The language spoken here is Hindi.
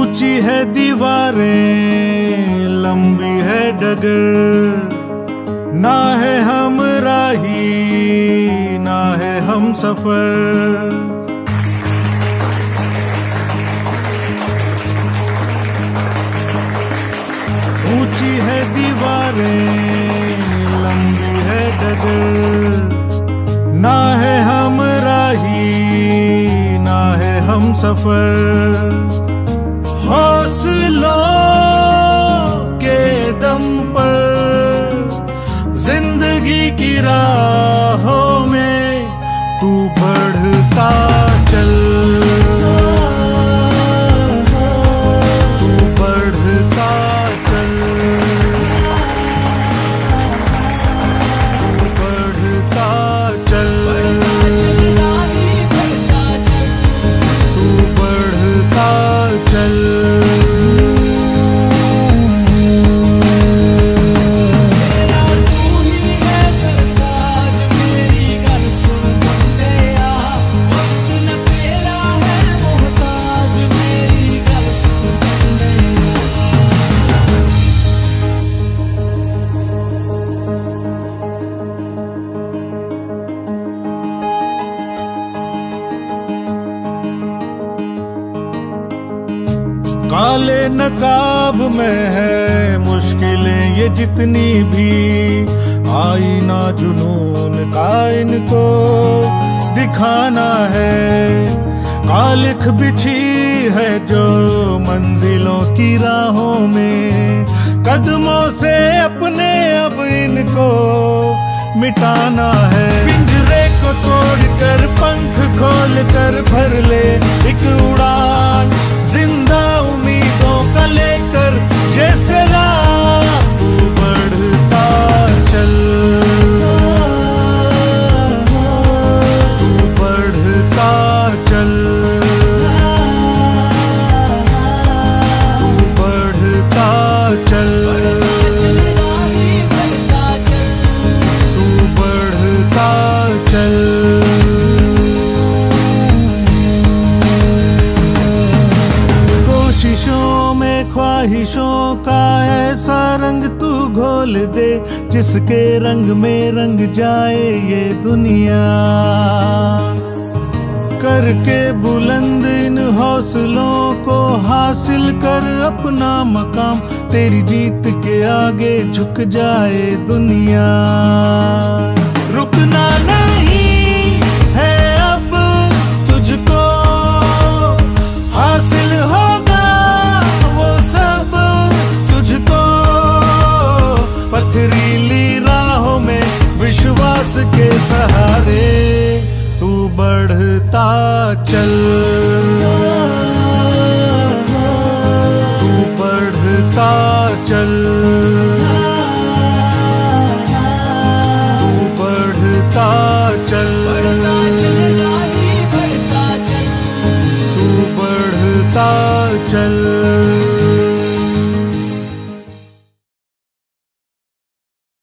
ऊँची है दीवारें, लंबी है डगर। ना है हम राही, ना है हम सफ़र। ऊँची है दीवारें, लंबी है डगर। ना है हम राही, ना है हम सफ़र। की राहों में तू बढ़ता काले नकाब में है मुश्किलें ये जितनी भी। आई ना जुनून का इनको दिखाना है। कालिख बिछी है जो मंजिलों की राहों में। कदमों से अपने अब इनको मिटाना है। पिंजरे को तोड़कर पंख खोल कर भर ले। एक ख्वाहिशों का ऐसा रंग तू घोल दे, जिसके रंग में रंग जाए ये दुनिया। करके बुलंद इन हौसलों को हासिल कर अपना मकाम, तेरी जीत के आगे झुक जाए दुनिया। पथरीली राहों में विश्वास के सहारे तू बढ़ता चल। तू बढ़ता चल। तू बढ़ता चल। तू बढ़ता चल।